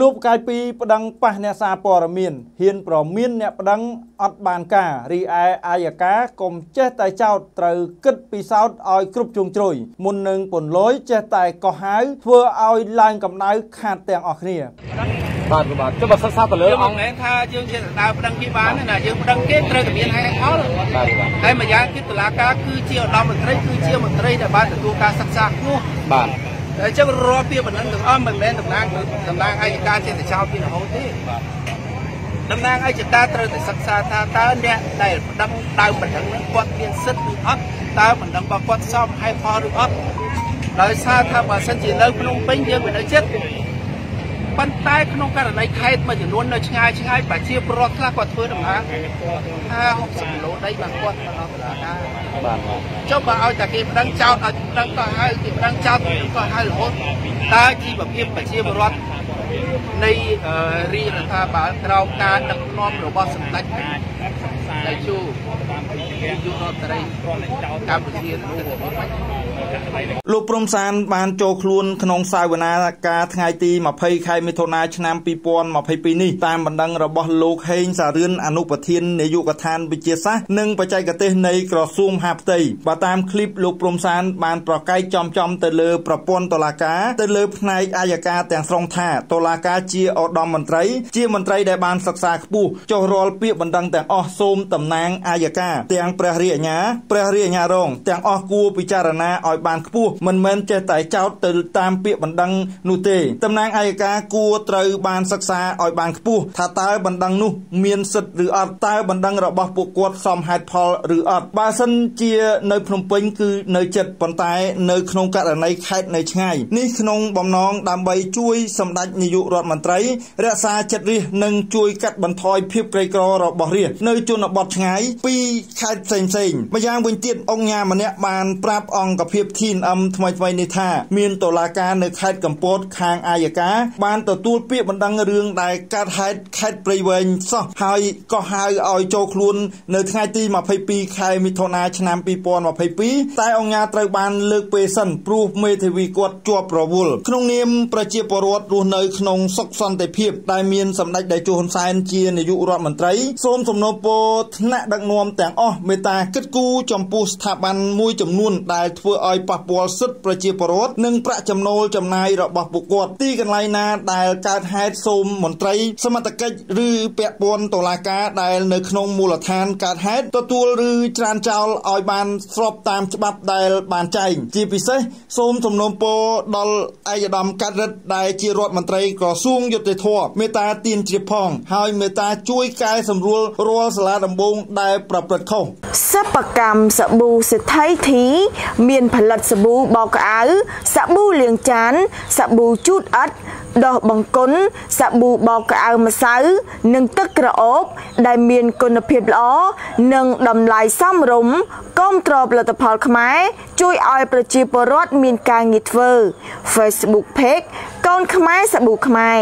លោកកាយពីប្តឹងប៉ះអ្នកសារព័ត៌មានហ៊ានប្រមានអ្នកប្តឹងអត់បានការរីឯអាយកាកុំចេះតែចោតត្រូវគិតពិសោធន៍ឲ្យគ្រប់ជ្រុងជ្រោយមុននឹងពន្លយចេះតែកោះហៅធ្វើឲ្យឡើងកម្ដៅខាតទាំងអស់គ្នាបាទបាទចុះបើសិក្សាទៅលើអង្គមិនមែនថាយើងជាដើរប្តឹងគេបានណាយើងប្តឹងគេត្រូវតែមានហេតុផលបាទតែម្យ៉ាងទៀតតុលាការគឺជាឧត្តមមន្ត្រីគឺជាមន្ត្រីដែលបានទទួលការសិក្សាខ្ពស់បាទ អញ្ចឹងរាល់ពាក្យបណ្ដឹងទាំងអស់មិនមែនតំណាងតំណាងអាយកាចេតចោលពីរហូតទេតំណាងអាយកាត្រូវតែសិក្សាថាតើអ្នកដែលបណ្ដឹងដើមបណ្ដឹងនឹងគាត់មានសិទ្ធិឬអត់តើបណ្ដឹងរបស់គាត់សមហេតុផលឬអត់ដោយសារថាបើសិនជានៅភ្នំពេញយើងមិននៅចិត្ត ប៉ុន្តែក្នុងករណីខេត្តមួយចំនួននៅឆ្ងាយឆ្ងាយប្រជាពលរដ្ឋខ្លះគាត់ធ្វើដំណើរ50 60គីឡូដីបានគាត់ទៅដល់សាលាការបាទចុះបើឲ្យតែគេប្តឹងចោតឲ្យប្តឹងក៏ហៅគេប្តឹងចោតក៏ហៅរហូតតើជីវភាពប្រជាពលរដ្ឋនៃរាជរដ្ឋាភិបាលក្រោមការដឹកនាំរបស់សម្ដេចតេជោយុរដ្ឋត្រីកម្ពុជា លោកព្រំសានបានចូលខ្លួនក្នុងសាវនាការថ្ងៃទី20ខែមិថុនាឆ្នាំ2022នេះតាមបណ្ដឹងរបស់លោកហេងសារឿនអនុប្រធាននាយកដ្ឋានវិទ្យាសាស្ត្រនិងបច្ចេកទេសនៃក្រសួងហាផ្ទៃបើតាមឃ្លីបលោកព្រំសានបានប្រកែកចំចំទៅលើប្រព័ន្ធតុលាការទៅលើផ្នែកអាយកាទាំងស្រុងថាតុលាការជាឧត្តមមន្ត្រី ជាមន្ត្រីដែលបានសិក្សាខ្ពស់ចុះរាល់ពាក្យបណ្ដឹងទាំងអស់សូមតំណាងអាយកាទាំងព្រះរាជអាជ្ញាព្រះរាជអាជ្ញារងទាំងអស់គួរពិចារណាឲ្យបានខ្ពស់មិនមែនចេះតែចោទទៅតាមពាក្យបណ្ដឹងនោះទេតំណាងអាយកាគួរត្រូវបានសិក្សាឲ្យបានខ្ពស់ថាតើបណ្ដឹងនោះមានសិទ្ធិឬអត់តើបណ្ដឹងរបស់ពួកគាត់សមហេតុផលឬអត់បើសិនជានៅភ្នំពេញគឺនៅចិត្តប៉ុន្តែនៅក្នុងករណីខេត្តនៅឆ្ងាយនេះក្នុងបំណងដើម្បីជួយសម្ដេចនាយករដ្ឋមន្ត្រីរក្សាចិត្តរាជនិងជួយកាត់បន្ថយភាពក្រីក្ររបស់រាជនៅជនបទឆ្ងាយពីខេត្តផ្សេងផ្សេងម្យ៉ាងវិញទៀតអង្គញាម្នាក់បានប្រាប់អង្គភាព TNM ថ្មីថ្មីនេះថាមានតុលាការនៅខេត្តកំពតខាងអាយកាបានទទួលពាក្យបណ្ដឹងរឿងដែលកើតហេតុខេត្តព្រៃវែងសោះហើយក៏ហៅឲ្យចូលខ្លួន នៅថ្ងៃទី22ខែមិថុនាឆ្នាំ2022តែអង្គញាត្រូវបានលើកពេលសិនព្រោះមេធាវីគាត់ជាប់រវល់ក្នុងនាមប្រជាពលរដ្ឋរស់នៅក្នុងសុខសន្តិភាពដែលមានសម្ដេចតេជោហ៊ុនសែនជានាយករដ្ឋមន្ត្រីសូមសំណូមពរថ្នាក់ដឹកនាំទាំងអស់មេត្តាគិតគូរចំពោះស្ថាប័នមួយចំនួនដែលធ្វើឲ្យប៉ះពាល់សិទ្ធិប្រជាពលរដ្ឋនិងប្រាក់ចំណូលចំណាយរបស់ពួកគាត់ទីកន្លែងណាដែលកើតហេតុសូមមន្ត្រីសមត្ថកិច្ចឬពាក់ព័ន្ធតុលាការដែលនៅក្នុងមូលដ្ឋានកើតហេតុទទួលឬច្រានចោលឲ្យបានស្របតាមច្បាប់ដែលបានចែងជាពិសេសសូមសំណូមពរដល់ឯកឧត្តមកាត់រិទ្ធដែលជារដ្ឋមន្ត្រីក្រសួងយុតិធធមេត្តាទានជ្រាបផង ហើយមេត្តាជួយកែសម្រួលរាល់សាលាដំបងដែលប្រព្រឹត្តខុស សិប្បកម្មសាប៊ូសេដ្ឋីធី មានផលិតសាប៊ូបោកក្អៅសាប៊ូលាងចានសាប៊ូជូតអិតដោះបង្គន់សាប៊ូបោកក្អៅម្សៅ និងទឹកក្រអូប ដែលមានគុណភាពល្អនិងតម្លៃសមរម្យគ្រប់គ្រងផលិតផលខ្មែរជួយឲ្យប្រជាពលរដ្ឋមានការងារធ្វើ Facebook Page កូនខ្មែរសាប៊ូខ្មែរ